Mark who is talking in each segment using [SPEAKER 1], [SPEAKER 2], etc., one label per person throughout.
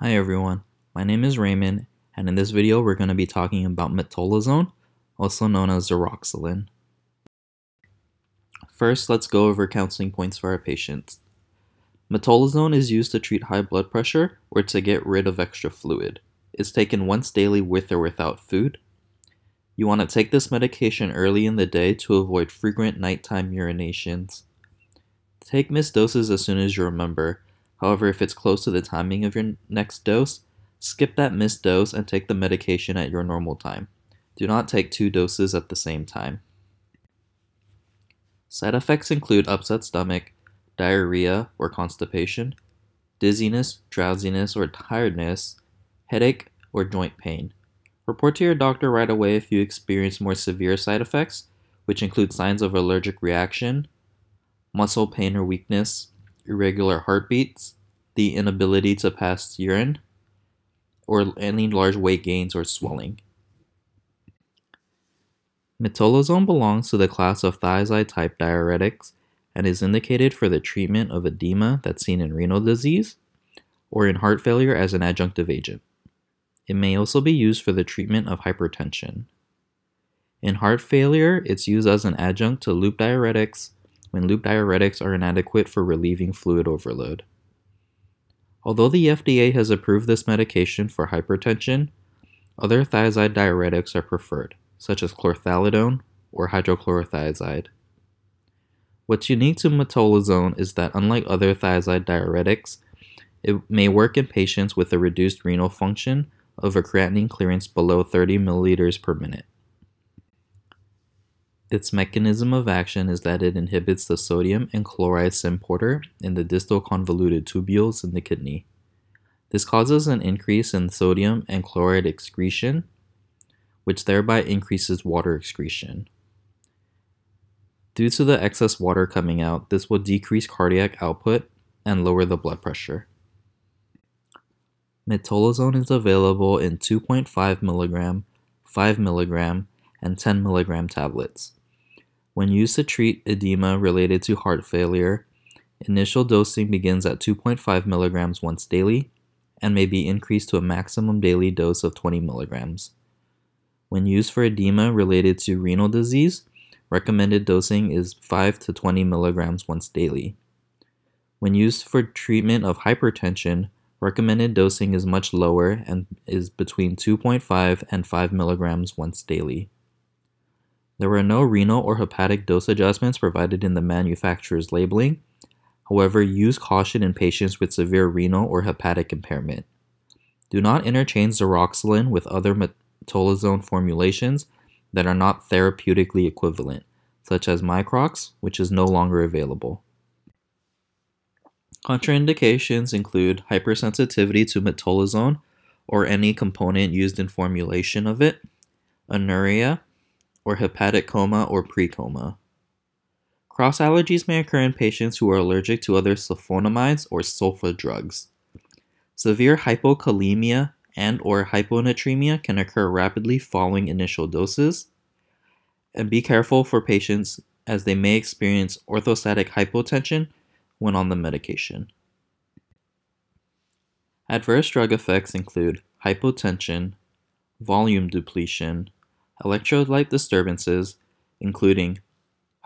[SPEAKER 1] Hi everyone, my name is Raymond, and in this video we're going to be talking about metolazone, also known as Zaroxolyn. First, let's go over counseling points for our patients. Metolazone is used to treat high blood pressure or to get rid of extra fluid. It's taken once daily with or without food. You want to take this medication early in the day to avoid frequent nighttime urinations. Take missed doses as soon as you remember. However, if it's close to the timing of your next dose, skip that missed dose and take the medication at your normal time. Do not take two doses at the same time. Side effects include upset stomach, diarrhea or constipation, dizziness, drowsiness or tiredness, headache, or joint pain. Report to your doctor right away if you experience more severe side effects, which include signs of allergic reaction, muscle pain or weakness, irregular heartbeats, the inability to pass urine, or any large weight gains or swelling. Metolazone belongs to the class of thiazide type diuretics and is indicated for the treatment of edema that's seen in renal disease or in heart failure as an adjunctive agent. It may also be used for the treatment of hypertension. In heart failure, it's used as an adjunct to loop diuretics when loop diuretics are inadequate for relieving fluid overload. Although the FDA has approved this medication for hypertension, other thiazide diuretics are preferred, such as chlorthalidone or hydrochlorothiazide. What's unique to metolazone is that unlike other thiazide diuretics, it may work in patients with a reduced renal function of a creatinine clearance below 30 milliliters per minute. Its mechanism of action is that it inhibits the sodium and chloride symporter in the distal convoluted tubules in the kidney. This causes an increase in sodium and chloride excretion, which thereby increases water excretion. Due to the excess water coming out, this will decrease cardiac output and lower the blood pressure. Metolazone is available in 2.5 mg, 5 mg, and 10 mg tablets. When used to treat edema related to heart failure, initial dosing begins at 2.5 milligrams once daily and may be increased to a maximum daily dose of 20 milligrams. When used for edema related to renal disease, recommended dosing is 5 to 20 milligrams once daily. When used for treatment of hypertension, recommended dosing is much lower and is between 2.5 and 5 milligrams once daily. There were no renal or hepatic dose adjustments provided in the manufacturer's labeling. However, use caution in patients with severe renal or hepatic impairment. Do not interchange Zaroxolyn with other metolazone formulations that are not therapeutically equivalent, such as Mykrox, which is no longer available. Contraindications include hypersensitivity to metolazone or any component used in formulation of it, anuria, or hepatic coma or precoma. Cross allergies may occur in patients who are allergic to other sulfonamides or sulfa drugs. Severe hypokalemia and or hyponatremia can occur rapidly following initial doses. And be careful for patients as they may experience orthostatic hypotension when on the medication. Adverse drug effects include hypotension, volume depletion, electrolyte disturbances, including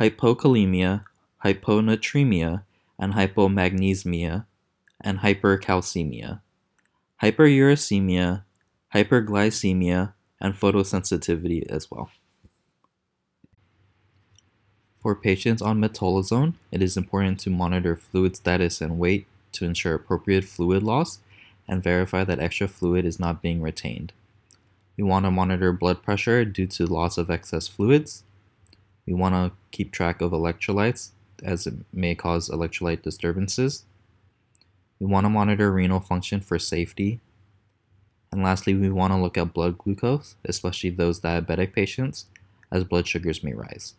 [SPEAKER 1] hypokalemia, hyponatremia, and hypomagnesemia, and hypercalcemia, hyperuricemia, hyperglycemia, and photosensitivity as well. For patients on metolazone, it is important to monitor fluid status and weight to ensure appropriate fluid loss and verify that extra fluid is not being retained. We want to monitor blood pressure due to loss of excess fluids. We want to keep track of electrolytes as it may cause electrolyte disturbances. We want to monitor renal function for safety. And lastly, we want to look at blood glucose, especially those diabetic patients, as blood sugars may rise.